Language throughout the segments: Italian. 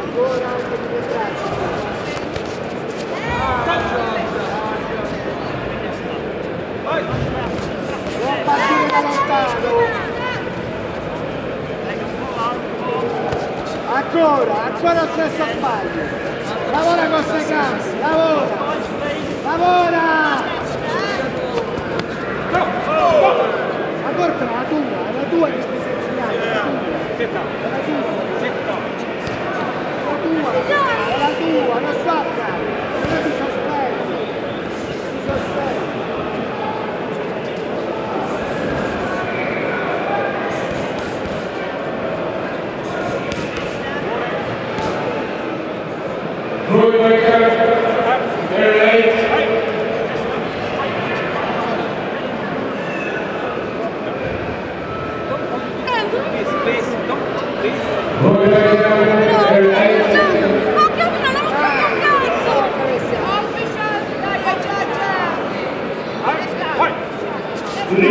ancora due braccia non partire da lontano ancora ancora stesso sbaglio. Lavora con queste gambe lavora. Lavora. Ancora la tua la tua Zitta. Zitta. La tua, la tua, La tua! La tua!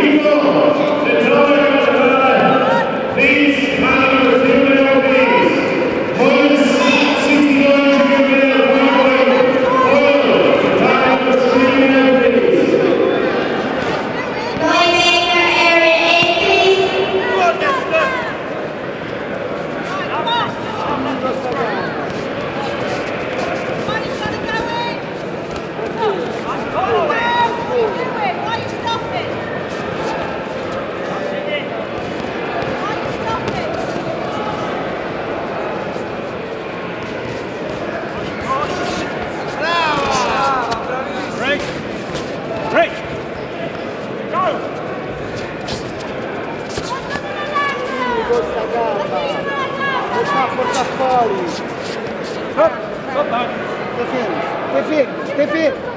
Igor!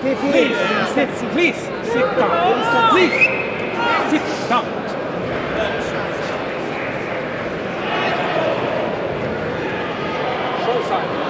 Please, sit, please, sit down. Please, sit down. Show sign.